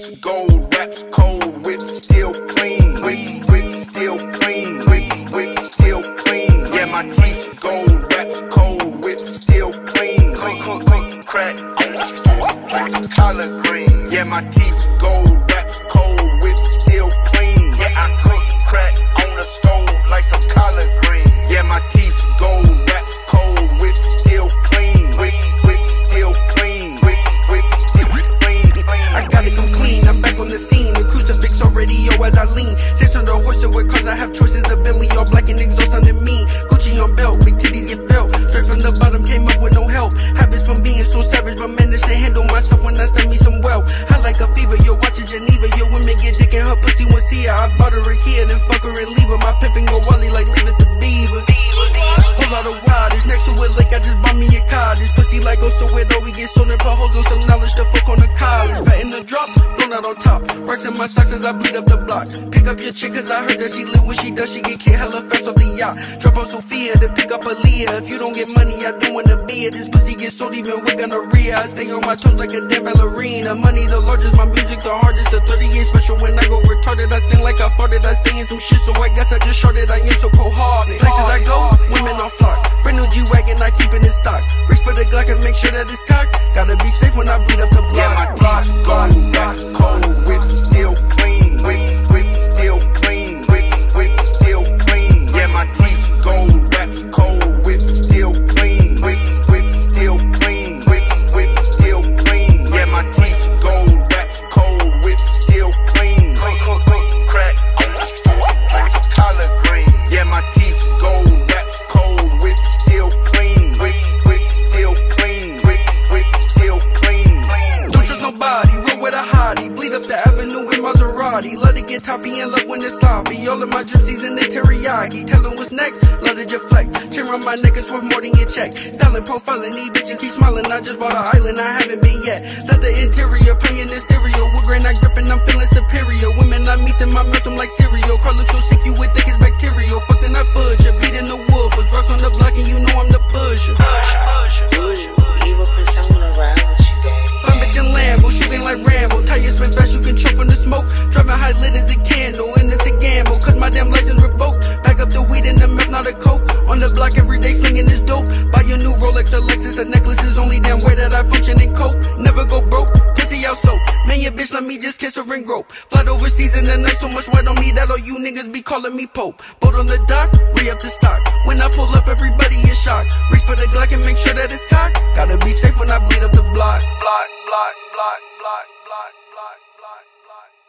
whips, gold wraps, cold whips, still clean. Whips, whips, still clean. Whips, whips, still clean. Yeah, my teeth gold wraps, cold whips, still clean. Clean, clean, crack, collard green. Yeah, my teeth gold. And with cars, I have choices. The Bentley all black and exhaust under me. Gucci on belt, big titties get felt. Straight from the bottom, came up with no help. Habits from being so savage, but managed to handle myself when I stand me some well. I like a fever, you're watching Geneva. Your women get dick in her pussy when see her. I bought her a kid and fuck her and leave her. My pimping go wally like leave it to Beaver. Whole lot of waters next to it, like I just bought me a car. This pussy like go so weird, oh, we get and put holes on some knowledge to fuck on the college. Fat in the drop, blown out on top. Rocks in my socks as I bleed up the block. Pick up your chick cause I heard that she lit when she does, she get kicked hella fast off the yacht. Drop on Sophia to pick up Aaliyah. If you don't get money, I don't wanna be it. This pussy get sold even with gonorrhea. I stay on my toes like a damn ballerina. Money the largest, my music the hardest. The 38 special when I go retarded. I sting like I farted. I stay in some shit, so I guess I just shorted. I am so cold hearted. Places I go, women on flock. Brand new G wagon, I keep it in stock. Reach for the Glock and make sure that it's. Gotta be safe when I bleed up the block. Yeah, my block, block, block, cold, whip a hottie. Bleed up the avenue in Maserati. Love to get toppy and love when it's sloppy. All of my gypsies in the teriyaki. Tell them what's next, love to deflect. Chain around my is worth more than your check. Styling, profiling, these bitches keep smiling. I just bought an island, I haven't been yet. Let the interior, paying in stereo. With granite gripping, I'm feeling superior. Women I meet them, I melt them like cereal. Car look so sick, you would think it's my high lit as a candle, and it's a gamble, cause my damn license revoked. Pack up the weed and the meth, not a coke. On the block every day slinging this dope. Buy your new Rolex, or Lexus, a necklace is only damn way that I function and cope. Never go broke, pussy out soap. Man, your bitch, let me just kiss her and grope. Flood overseas and the so much wet on me that all you niggas be calling me Pope. Boat on the dock, re up the stock. When I pull up, everybody is shocked. Reach for the Glock and make sure that it's cocked. Gotta be safe when I bleed up the block. Block, block, block, block, block, block, block.